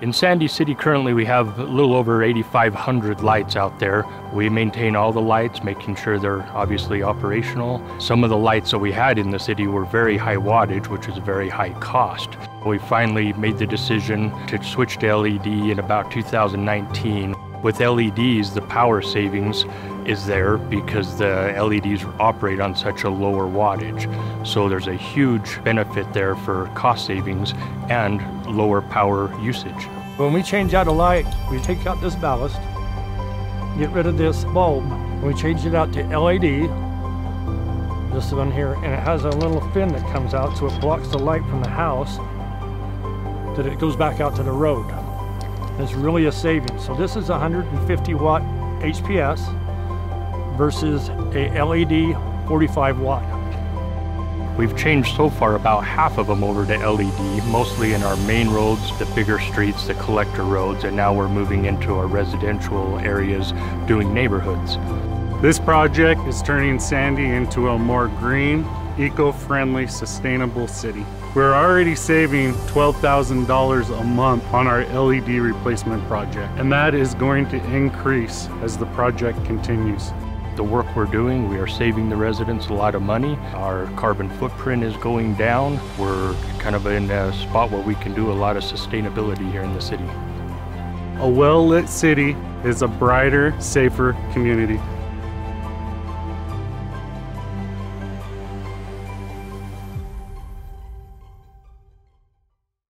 In Sandy City, currently we have a little over 8,500 lights out there. We maintain all the lights, making sure they're obviously operational. Some of the lights that we had in the city were very high wattage, which is a very high cost. We finally made the decision to switch to LED in about 2019. With LEDs, the power savings is there because the LEDs operate on such a lower wattage. So there's a huge benefit there for cost savings and lower power usage. When we change out a light, we take out this ballast, get rid of this bulb, and we change it out to LED, this one here, and it has a little fin that comes out so it blocks the light from the house that it goes back out to the road. It's really a savings. So this is 150 watt HPS versus a LED 45 watt. We've changed so far about half of them over to LED, mostly in our main roads, the bigger streets, the collector roads, and now we're moving into our residential areas doing neighborhoods. This project is turning Sandy into a more green, eco-friendly, sustainable city. We're already saving $12,000 a month on our LED replacement project, and that is going to increase as the project continues. The work we're doing, we are saving the residents a lot of money. Our carbon footprint is going down. We're kind of in a spot where we can do a lot of sustainability here in the city. A well-lit city is a brighter, safer community.